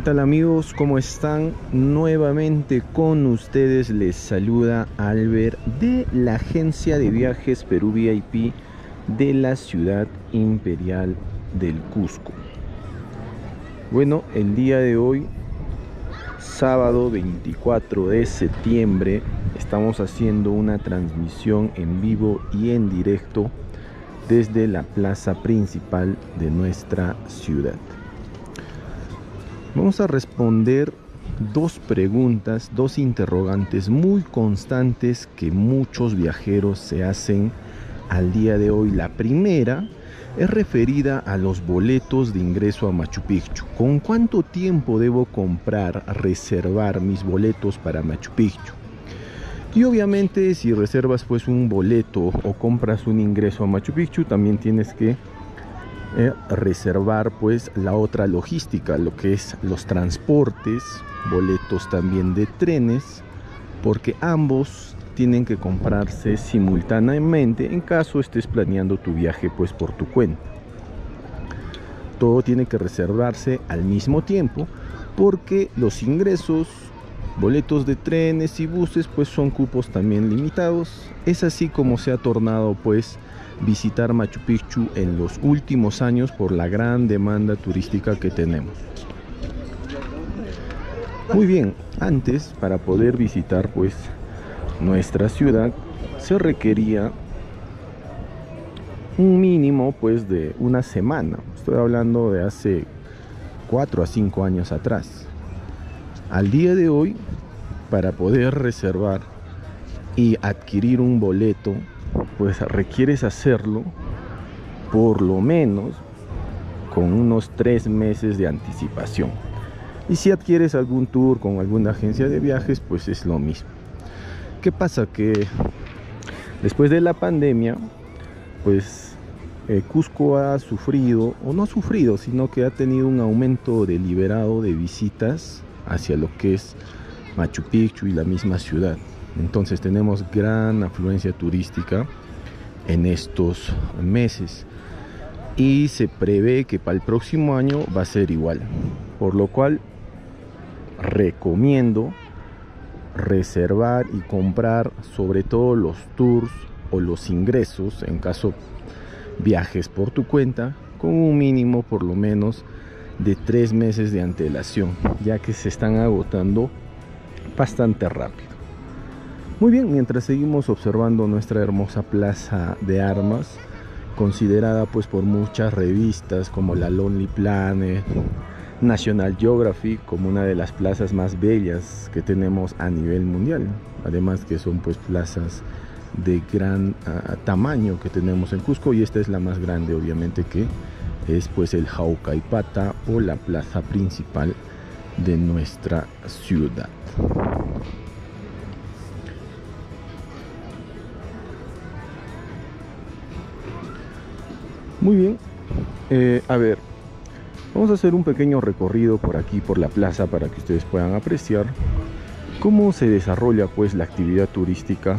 ¿Qué tal amigos? ¿Cómo están? Nuevamente con ustedes les saluda Albert de la agencia de viajes Perú VIP de la ciudad imperial del Cusco. Bueno, el día de hoy, sábado 24 de septiembre, estamos haciendo una transmisión en vivo y en directo desde la plaza principal de nuestra ciudad. Vamos a responder dos preguntas, dos interrogantes muy constantes que muchos viajeros se hacen al día de hoy. La primera es referida a los boletos de ingreso a Machu Picchu. ¿Con cuánto tiempo debo comprar, reservar mis boletos para Machu Picchu? Y obviamente si reservas pues un boleto o compras un ingreso a Machu Picchu, también tienes que eh, reservar pues la otra logística, lo que es los transportes, boletos también de trenes, porque ambos tienen que comprarse simultáneamente en caso estés planeando tu viaje pues por tu cuenta. Todo tiene que reservarse al mismo tiempo porque los ingresos, boletos de trenes y buses pues son cupos también limitados. Es así como se ha tornado pues visitar Machu Picchu en los últimos años por la gran demanda turística que tenemos. Muy bien, antes para poder visitar pues nuestra ciudad se requería un mínimo pues de una semana. Estoy hablando de hace 4 a 5 años atrás. Al día de hoy, para poder reservar y adquirir un boleto pues requieres hacerlo por lo menos con unos tres meses de anticipación. Y si adquieres algún tour con alguna agencia de viajes, pues es lo mismo. ¿Qué pasa? Que después de la pandemia, pues eh, Cusco ha sufrido, o no ha sufrido, sino que ha tenido un aumento deliberado de visitas hacia lo que es Machu Picchu y la misma ciudad. Entonces tenemos gran afluencia turística en estos meses y se prevé que para el próximo año va a ser igual. Por lo cual recomiendo reservar y comprar sobre todo los tours o los ingresos en caso viajes por tu cuenta con un mínimo por lo menos de tres meses de antelación ya que se están agotando bastante rápido muy bien, mientras seguimos observando nuestra hermosa plaza de armas, considerada pues por muchas revistas como la Lonely Planet, National Geographic como una de las plazas más bellas que tenemos a nivel mundial. Además que son pues plazas de gran ah, tamaño que tenemos en Cusco y esta es la más grande obviamente que es pues el Jaucaipata o la plaza principal de nuestra ciudad. Muy bien. Eh, a ver, vamos a hacer un pequeño recorrido por aquí, por la plaza, para que ustedes puedan apreciar cómo se desarrolla pues la actividad turística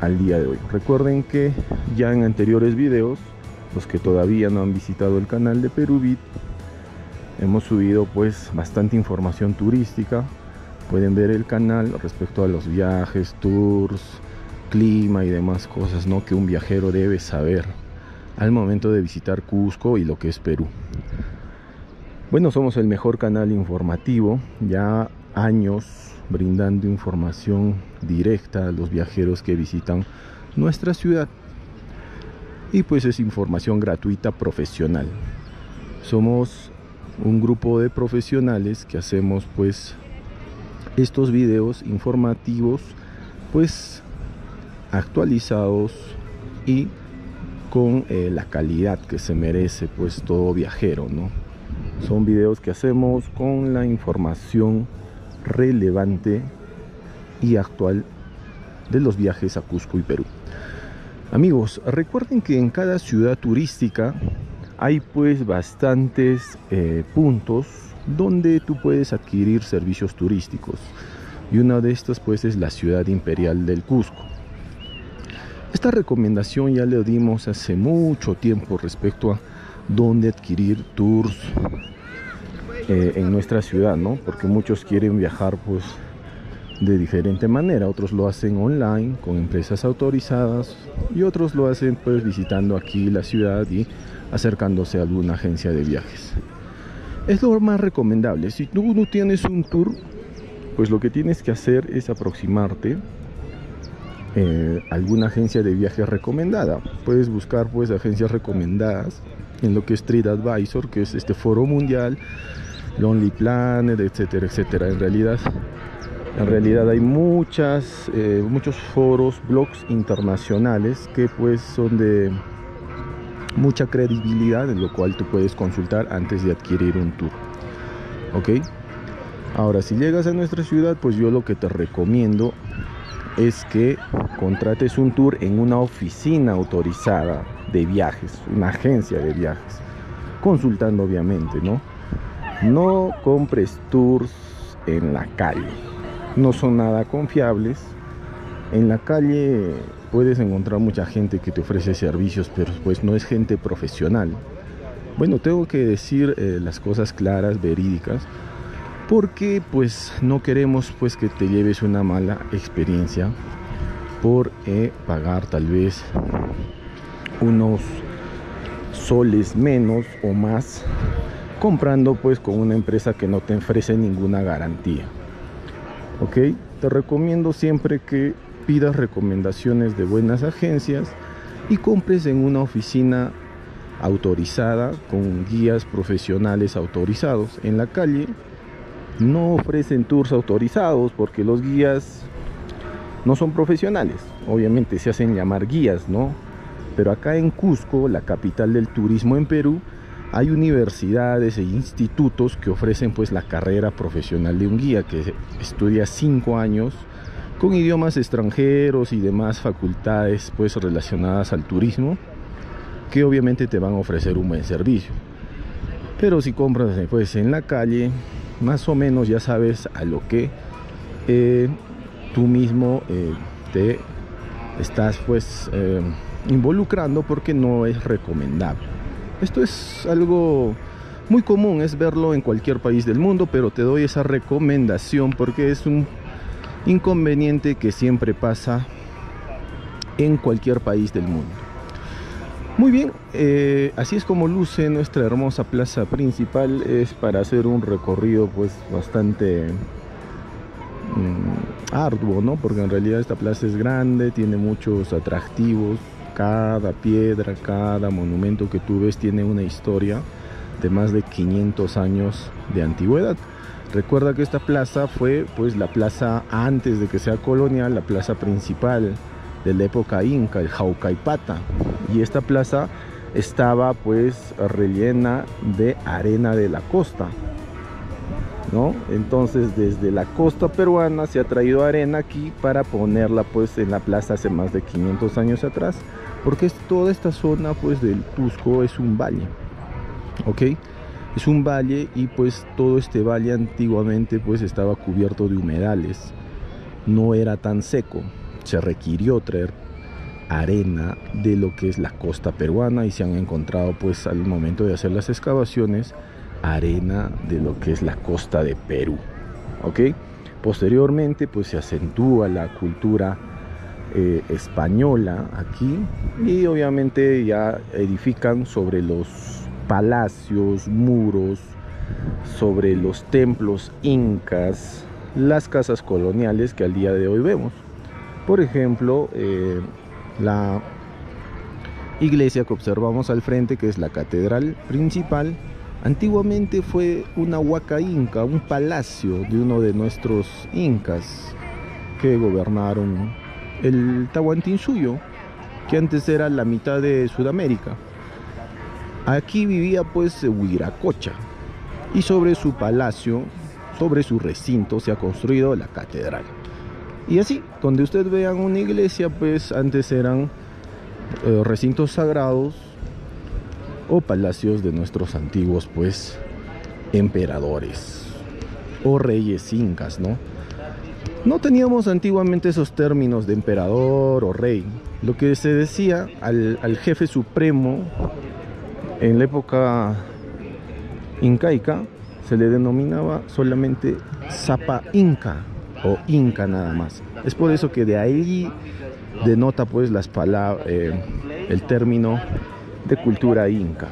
al día de hoy. Recuerden que ya en anteriores videos, los que todavía no han visitado el canal de Perubit, hemos subido pues bastante información turística. Pueden ver el canal respecto a los viajes, tours, clima y demás cosas ¿no? que un viajero debe saber al momento de visitar Cusco y lo que es Perú. Bueno, somos el mejor canal informativo, ya años brindando información directa a los viajeros que visitan nuestra ciudad. Y pues es información gratuita profesional. Somos un grupo de profesionales que hacemos pues estos videos informativos pues actualizados y con eh, la calidad que se merece pues todo viajero no son videos que hacemos con la información relevante y actual de los viajes a Cusco y Perú amigos recuerden que en cada ciudad turística hay pues bastantes eh, puntos donde tú puedes adquirir servicios turísticos y una de estas pues es la ciudad imperial del Cusco esta recomendación ya le dimos hace mucho tiempo respecto a dónde adquirir tours eh, en nuestra ciudad, ¿no? Porque muchos quieren viajar pues de diferente manera, otros lo hacen online con empresas autorizadas y otros lo hacen pues visitando aquí la ciudad y acercándose a alguna agencia de viajes. Es lo más recomendable. Si tú no tienes un tour, pues lo que tienes que hacer es aproximarte eh, alguna agencia de viajes recomendada. Puedes buscar pues agencias recomendadas en lo que es TripAdvisor, que es este foro mundial, Lonely Planet, etcétera, etcétera. En realidad, en realidad hay muchas, eh, muchos foros, blogs internacionales que pues son de mucha credibilidad, en lo cual tú puedes consultar antes de adquirir un tour. ¿Ok? Ahora, si llegas a nuestra ciudad, pues yo lo que te recomiendo es que contrates un tour en una oficina autorizada de viajes, una agencia de viajes, consultando obviamente, ¿no? No compres tours en la calle, no son nada confiables. En la calle puedes encontrar mucha gente que te ofrece servicios, pero pues no es gente profesional. Bueno, tengo que decir eh, las cosas claras, verídicas porque pues no queremos pues que te lleves una mala experiencia por eh, pagar tal vez unos soles menos o más comprando pues con una empresa que no te ofrece ninguna garantía ok te recomiendo siempre que pidas recomendaciones de buenas agencias y compres en una oficina autorizada con guías profesionales autorizados en la calle no ofrecen tours autorizados porque los guías no son profesionales. Obviamente se hacen llamar guías, ¿no? Pero acá en Cusco, la capital del turismo en Perú, hay universidades e institutos que ofrecen pues la carrera profesional de un guía que estudia cinco años con idiomas extranjeros y demás facultades pues relacionadas al turismo que obviamente te van a ofrecer un buen servicio. Pero si compras pues en la calle más o menos ya sabes a lo que eh, tú mismo eh, te estás pues eh, involucrando porque no es recomendable. Esto es algo muy común, es verlo en cualquier país del mundo, pero te doy esa recomendación porque es un inconveniente que siempre pasa en cualquier país del mundo. Muy bien, eh, así es como luce nuestra hermosa plaza principal. Es para hacer un recorrido pues bastante mm, arduo, ¿no? Porque en realidad esta plaza es grande, tiene muchos atractivos. Cada piedra, cada monumento que tú ves tiene una historia de más de 500 años de antigüedad. Recuerda que esta plaza fue pues la plaza antes de que sea colonial, la plaza principal de la época inca, el Jaucaipata. Y esta plaza estaba pues rellena de arena de la costa. Entonces desde la costa peruana se ha traído arena aquí para ponerla pues en la plaza hace más de 500 años atrás porque toda esta zona pues del Cusco es un valle ok es un valle y pues todo este valle antiguamente pues estaba cubierto de humedales. No era tan seco. Se requirió traer arena de lo que es la costa peruana y se han encontrado pues al momento de hacer las excavaciones arena de lo que es la costa de Perú ok posteriormente pues se acentúa la cultura eh, española aquí y obviamente ya edifican sobre los palacios muros sobre los templos incas las casas coloniales que al día de hoy vemos. Por ejemplo, eh, la iglesia que observamos al frente, que es la catedral principal, antiguamente fue una huaca inca, un palacio de uno de nuestros incas que gobernaron el Tahuantinsuyo, que antes era la mitad de Sudamérica. Aquí vivía pues Huiracocha y sobre su palacio, sobre su recinto se ha construido la catedral. Y así, donde ustedes vean una iglesia, pues antes eran eh, recintos sagrados o palacios de nuestros antiguos, pues, emperadores o reyes incas, ¿no? No teníamos antiguamente esos términos de emperador o rey. Lo que se decía al, al jefe supremo en la época incaica se le denominaba solamente Zapa Inca o Inca nada más. Es por eso que de ahí denota pues las palabras, eh, el término de cultura inca.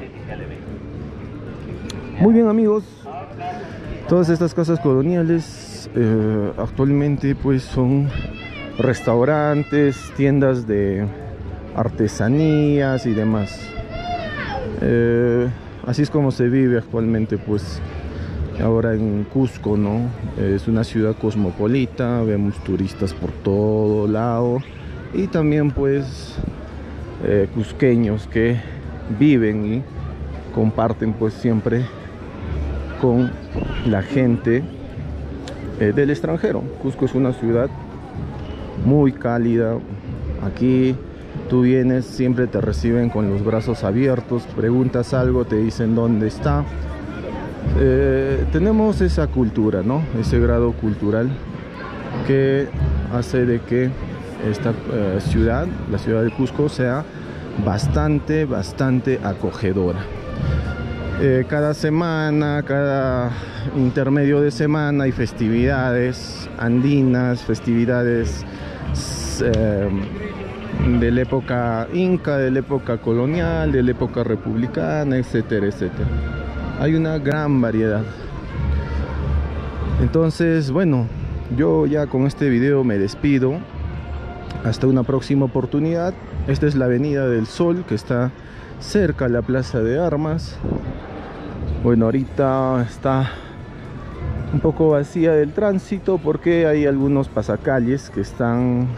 Muy bien amigos, todas estas casas coloniales eh, actualmente pues son restaurantes, tiendas de artesanías y demás. Eh, así es como se vive actualmente pues ahora en Cusco, ¿no? Es una ciudad cosmopolita, vemos turistas por todo lado y también pues eh, cusqueños que viven y comparten pues siempre con la gente eh, del extranjero. Cusco es una ciudad muy cálida. Aquí tú vienes, siempre te reciben con los brazos abiertos, preguntas algo, te dicen dónde está. Eh, tenemos esa cultura, ¿no? Ese grado cultural que hace de que esta eh, ciudad, la ciudad de Cusco, sea bastante, bastante acogedora. Eh, cada semana, cada intermedio de semana hay festividades andinas, festividades eh, de la época inca, de la época colonial, de la época republicana, etcétera, etcétera. Hay una gran variedad. Entonces, bueno, yo ya con este video me despido. Hasta una próxima oportunidad. Esta es la Avenida del Sol que está cerca a la Plaza de Armas. Bueno, ahorita está un poco vacía del tránsito porque hay algunos pasacalles que están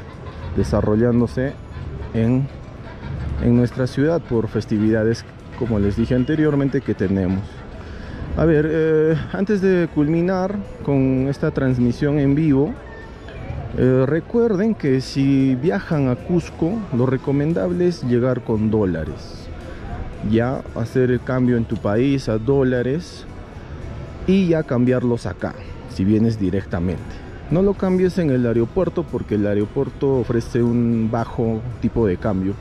desarrollándose en, en nuestra ciudad por festividades, como les dije anteriormente, que tenemos. A ver, eh, antes de culminar con esta transmisión en vivo, eh, recuerden que si viajan a Cusco, lo recomendable es llegar con dólares. Ya hacer el cambio en tu país a dólares y ya cambiarlos acá, si vienes directamente. No lo cambies en el aeropuerto porque el aeropuerto ofrece un bajo tipo de cambio.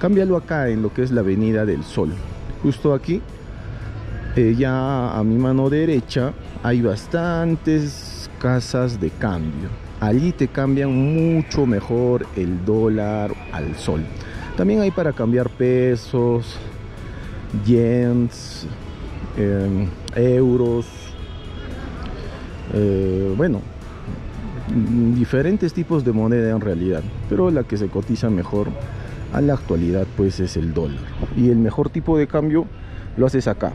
Cámbialo acá en lo que es la Avenida del Sol. Justo aquí, eh, ya a mi mano derecha, hay bastantes casas de cambio allí te cambian mucho mejor el dólar al sol. También hay para cambiar pesos, yens, em, euros, eh, bueno, diferentes tipos de moneda en realidad, pero la que se cotiza mejor a la actualidad pues es el dólar. Y el mejor tipo de cambio lo haces acá,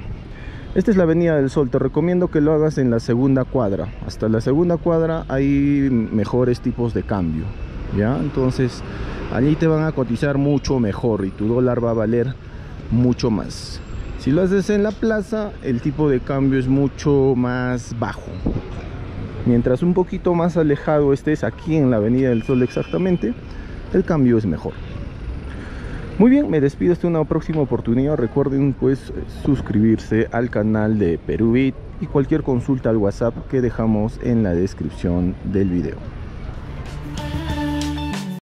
esta es la Avenida del Sol, te recomiendo que lo hagas en la segunda cuadra. Hasta la segunda cuadra hay mejores tipos de cambio, ¿ya? Entonces, allí te van a cotizar mucho mejor y tu dólar va a valer mucho más. Si lo haces en la plaza, el tipo de cambio es mucho más bajo. Mientras un poquito más alejado estés aquí en la Avenida del Sol exactamente, el cambio es mejor. Muy bien, me despido hasta una próxima oportunidad. Recuerden pues suscribirse al canal de Perubit y cualquier consulta al WhatsApp que dejamos en la descripción del video.